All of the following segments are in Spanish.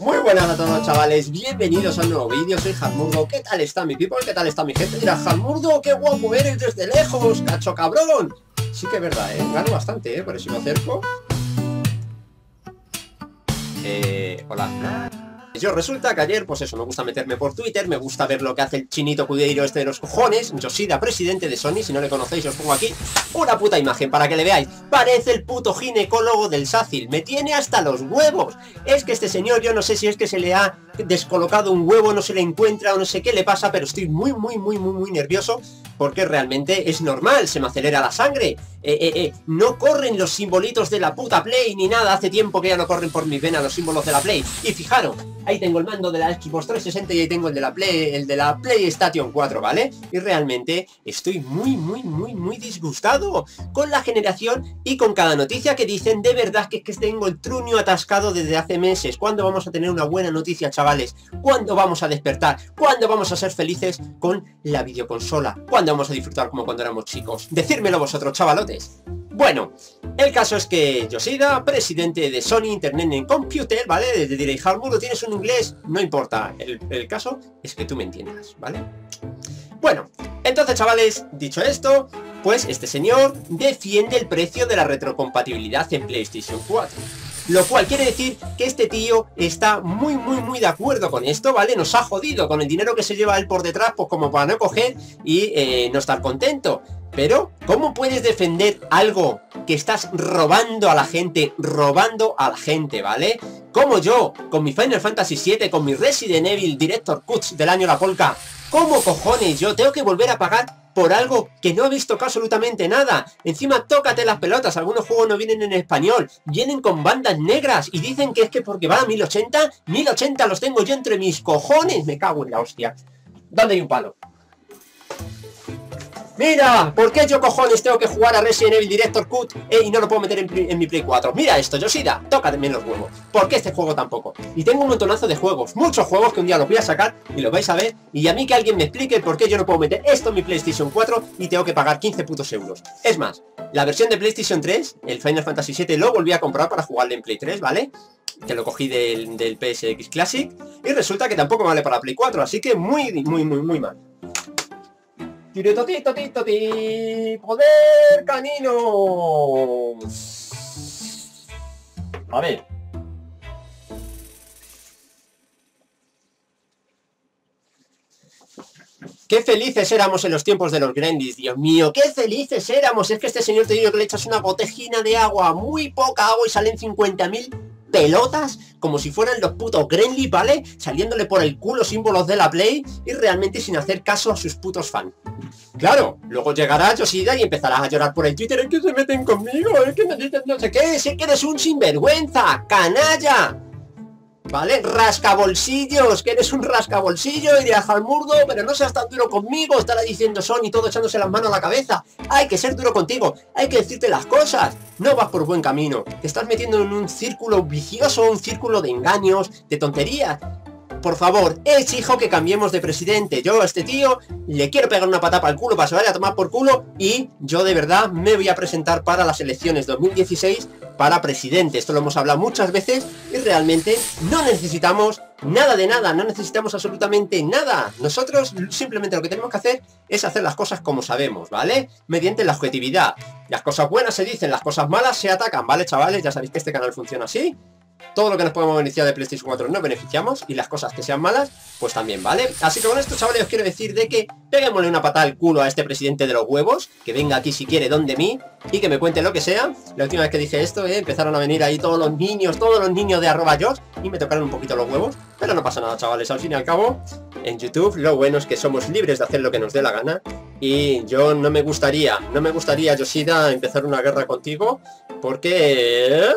Muy buenas a todos chavales, bienvenidos a un nuevo vídeo, soy Jalmurdo, ¿qué tal está mi people? ¿Qué tal está mi gente? Dirá, Jalmurdo, qué guapo eres desde lejos, cacho cabrón Sí que es verdad, ¿eh? Gano bastante, ¿eh? Por eso me acerco Eh... Hola yo resulta que ayer, pues eso, me gusta meterme por Twitter, me gusta ver lo que hace el chinito cudeiro este de los cojones, Yoshida, presidente de Sony, si no le conocéis os pongo aquí una puta imagen para que le veáis. Parece el puto ginecólogo del SACIL, me tiene hasta los huevos. Es que este señor, yo no sé si es que se le ha descolocado un huevo, no se le encuentra o no sé qué le pasa, pero estoy muy, muy, muy, muy, muy nervioso porque realmente es normal, se me acelera la sangre. Eh, eh, eh, no corren los simbolitos de la puta Play ni nada, hace tiempo que ya no corren por mis venas los símbolos de la Play. Y fijaros, ahí tengo el mando de la Xbox 360 y ahí tengo el de la Play, el de la PlayStation 4, ¿vale? Y realmente estoy muy, muy, muy, muy disgustado con la generación y con cada noticia que dicen, de verdad que, que tengo el truño atascado desde hace meses. ¿Cuándo vamos a tener una buena noticia, ¿Cuándo vamos a despertar? ¿Cuándo vamos a ser felices con la videoconsola? ¿Cuándo vamos a disfrutar como cuando éramos chicos? Decírmelo vosotros, chavalotes. Bueno, el caso es que Yoshida, presidente de Sony Internet en Computer, ¿vale? Desde diréis, lo tienes un inglés, no importa. El, el caso es que tú me entiendas, ¿vale? Bueno, entonces chavales, dicho esto, pues este señor defiende el precio de la retrocompatibilidad en PlayStation 4. Lo cual quiere decir que este tío está muy, muy, muy de acuerdo con esto, ¿vale? Nos ha jodido con el dinero que se lleva él por detrás, pues como para no coger y eh, no estar contento. Pero, ¿cómo puedes defender algo que estás robando a la gente, robando a la gente, ¿vale? Como yo, con mi Final Fantasy VII, con mi Resident Evil Director Cuts del año La Polka, ¿cómo cojones yo tengo que volver a pagar por algo que no he visto absolutamente nada. Encima tócate las pelotas, algunos juegos no vienen en español, vienen con bandas negras y dicen que es que porque van a 1080, 1080 los tengo yo entre mis cojones, me cago en la hostia. ¿Dónde hay un palo? Mira, ¿por qué yo cojones tengo que jugar a Resident Evil Director Cut eh, y no lo puedo meter en, mi Play 4? Mira esto, Yoshida, tócate menos huevos. ¿Por qué este juego tampoco? Y tengo un montonazo de juegos, muchos juegos que un día los voy a sacar y lo vais a ver. Y a mí que alguien me explique por qué yo no puedo meter esto en mi PlayStation 4 y tengo que pagar 15 putos euros. Es más, la versión de PlayStation 3, el Final Fantasy 7, lo volví a comprar para jugarle en Play 3, ¿vale? que lo cogí del, del PSX Classic y resulta que tampoco vale para Play 4, así que muy, muy, muy, muy mal. Tito, tito, ti, poder canino. A ver. Qué felices éramos en los tiempos de los Grandis, Dios mío, qué felices éramos. Es que este señor te digo que le echas una botejina de agua, muy poca agua y salen 50.000 pelotas como si fueran los putos Grenly, ¿vale? Saliéndole por el culo símbolos de la Play y realmente sin hacer caso a sus putos fans. Claro, luego llegará Yoshida y empezarás a llorar por el Twitter, es que se meten conmigo, es que me dicen no sé qué, sé que eres un sinvergüenza, canalla. ¿Vale? Rascabolsillos, que eres un rascabolsillo, iría al murdo, pero no seas tan duro conmigo, estará diciendo Sony todo echándose las manos a la cabeza. Hay que ser duro contigo, hay que decirte las cosas. No vas por buen camino, te estás metiendo en un círculo vicioso, un círculo de engaños, de tonterías por favor, exijo que cambiemos de presidente. Yo a este tío le quiero pegar una patapa al culo para se vaya a tomar por culo y yo de verdad me voy a presentar para las elecciones 2016 para presidente. Esto lo hemos hablado muchas veces y realmente no necesitamos nada de nada, no necesitamos absolutamente nada. Nosotros simplemente lo que tenemos que hacer es hacer las cosas como sabemos, ¿vale? Mediante la objetividad. Las cosas buenas se dicen, las cosas malas se atacan, ¿vale, chavales? Ya sabéis que este canal funciona así todo lo que nos podemos beneficiar de PlayStation 4 nos beneficiamos y las cosas que sean malas, pues también, ¿vale? Así que con esto, chavales, os quiero decir de que peguémosle una patada al culo a este presidente de los huevos, que venga aquí si quiere donde mí y que me cuente lo que sea. La última vez que dije esto, ¿eh? empezaron a venir ahí todos los niños, todos los niños de arroba yo y me tocaron un poquito los huevos, pero no pasa nada, chavales, al fin y al cabo, en YouTube lo bueno es que somos libres de hacer lo que nos dé la gana y yo no me gustaría, no me gustaría, Yoshida, empezar una guerra contigo porque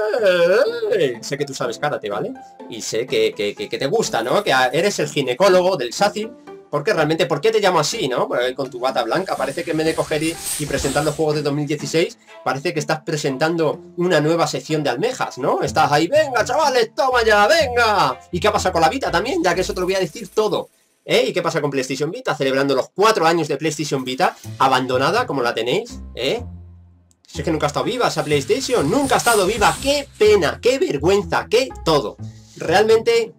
eh, sé que tú sabes karate, ¿vale? Y sé que, te gusta, ¿no? Que eres el ginecólogo del SACI, porque realmente, ¿por qué te llamo así, no? con tu bata blanca, parece que me de coger y, y, presentando juegos de 2016, parece que estás presentando una nueva sección de almejas, ¿no? Estás ahí, venga, chavales, toma ya, venga. ¿Y qué pasa con la Vita también? Ya que eso te lo voy a decir todo. ¿Eh? ¿Y qué pasa con PlayStation Vita? Celebrando los cuatro años de PlayStation Vita, abandonada, como la tenéis, ¿eh? Si es que nunca ha estado viva esa PlayStation, nunca ha estado viva, qué pena, qué vergüenza, qué todo. Realmente,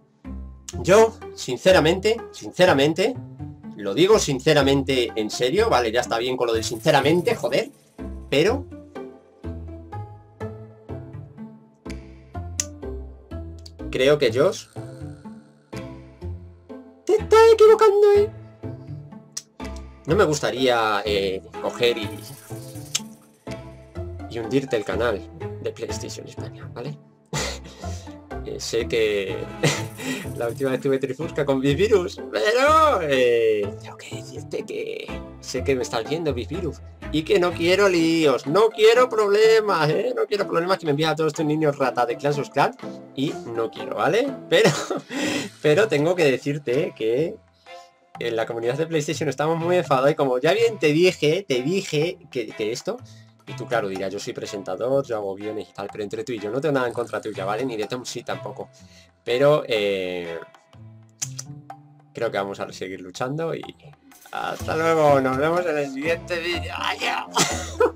Yo, sinceramente, sinceramente, lo digo sinceramente en serio, vale, ya está bien con lo de sinceramente, joder, pero... Creo que Josh... Te estás equivocando, ¿eh? No me gustaría eh, coger y... Y hundirte el canal de PlayStation España, ¿vale? Eh, sé que la última vez tuve trifusca con Virus, pero eh, tengo que decirte que sé que me estás viendo Virus y que no quiero líos, no quiero problemas, ¿eh? no quiero problemas que me envíen a todos estos niños rata de Clash of y no quiero, ¿vale? Pero, pero tengo que decirte que en la comunidad de PlayStation estamos muy enfadados y como ya bien te dije, te dije que, que esto y tú, claro, dirás, yo soy presentador, yo hago guiones y tal, pero entre tú y yo no tengo nada en contra tuya, ¿vale? Ni de Tom sí tampoco. Pero eh, creo que vamos a seguir luchando y hasta luego. Nos vemos en el siguiente vídeo.